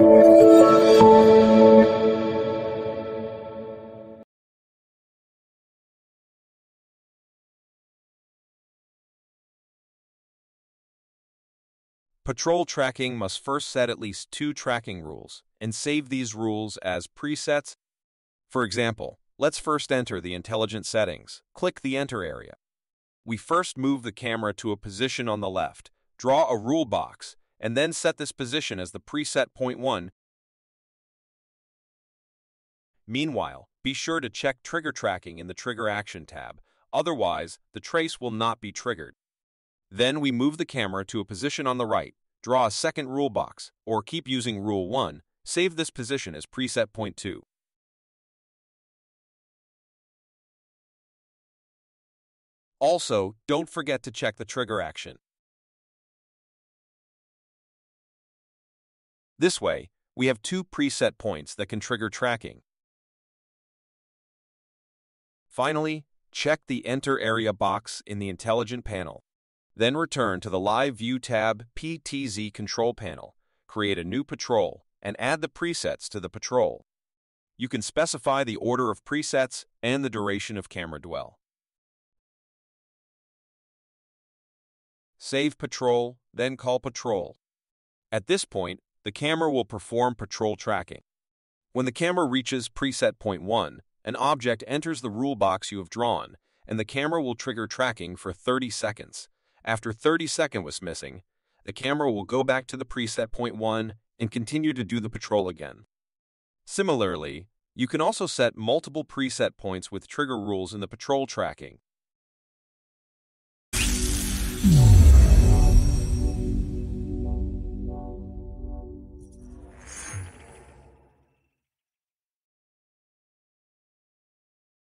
Patrol tracking must first set at least two tracking rules and save these rules as presets. For example, let's first enter the intelligent settings. Click the Enter area. We first move the camera to a position on the left, draw a rule box, and then set this position as the preset point 1. Meanwhile, be sure to check trigger tracking in the Trigger Action tab, otherwise the trace will not be triggered. Then we move the camera to a position on the right, draw a second rule box, or keep using Rule 1, save this position as preset point 2. Also, don't forget to check the trigger action. This way, we have two preset points that can trigger tracking. Finally, check the Enter Area box in the Intelligent panel. Then return to the Live View tab PTZ Control panel, create a new patrol, and add the presets to the patrol. You can specify the order of presets and the duration of camera dwell. Save patrol, then call patrol. At this point, the camera will perform patrol tracking. When the camera reaches preset point 1, an object enters the rule box you have drawn, and the camera will trigger tracking for 30 seconds. After 30 seconds was missing, the camera will go back to the preset point 1 and continue to do the patrol again. Similarly, you can also set multiple preset points with trigger rules in the patrol tracking.